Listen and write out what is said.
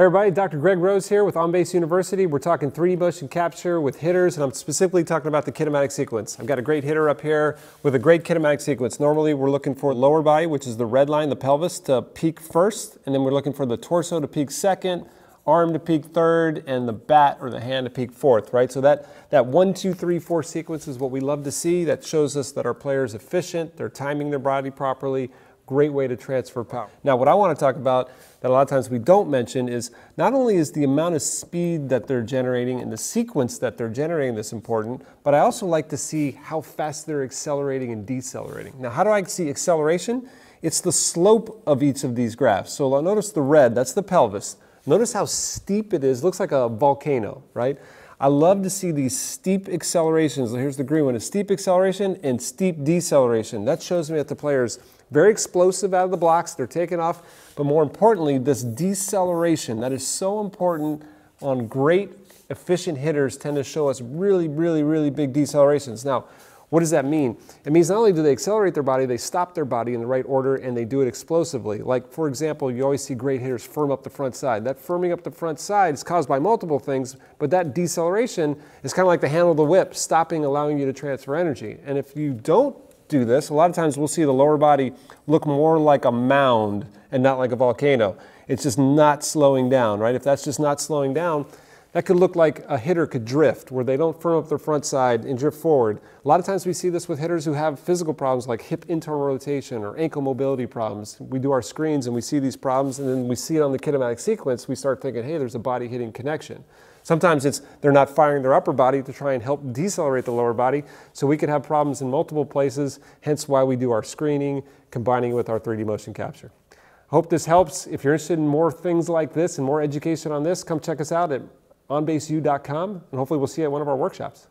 Hey everybody, Dr. Greg Rose here with OnBase University. We're talking 3D motion capture with hitters, and I'm specifically talking about the kinematic sequence. I've got a great hitter up here with a great kinematic sequence. Normally we're looking for lower body, which is the red line, the pelvis, to peak first, and then we're looking for the torso to peak second, arm to peak third, and the bat or the hand to peak fourth, right? So that, that one, two, three, four sequence is what we love to see. That shows us that our player is efficient, they're timing their body properly, great way to transfer power. Now, what I want to talk about that a lot of times we don't mention is not only is the amount of speed that they're generating and the sequence that they're generating this important, but I also like to see how fast they're accelerating and decelerating. Now, how do I see acceleration? It's the slope of each of these graphs. So notice the red, that's the pelvis. Notice how steep it is. Looks like a volcano, right? I love to see these steep accelerations. Here's the green one, a steep acceleration and steep deceleration. That shows me that the player's very explosive out of the blocks, they're taking off, but more importantly, this deceleration, that is so important on great efficient hitters tend to show us really, really, really big decelerations. Now, what does that mean? It means not only do they accelerate their body, they stop their body in the right order and they do it explosively. Like, for example, you always see great hitters firm up the front side. That firming up the front side is caused by multiple things, but that deceleration is kind of like the handle of the whip, stopping, allowing you to transfer energy. And if you don't do this, a lot of times we'll see the lower body look more like a mound and not like a volcano. It's just not slowing down, right? If that's just not slowing down, that could look like a hitter could drift, where they don't firm up their front side and drift forward. A lot of times we see this with hitters who have physical problems like hip internal rotation or ankle mobility problems. We do our screens and we see these problems, and then we see it on the kinematic sequence. We start thinking, hey, there's a body hitting connection. Sometimes it's they're not firing their upper body to try and help decelerate the lower body. So we could have problems in multiple places, hence why we do our screening, combining it with our 3D motion capture. I hope this helps. If you're interested in more things like this and more education on this, come check us out at onbaseu.com, and hopefully we'll see you at one of our workshops.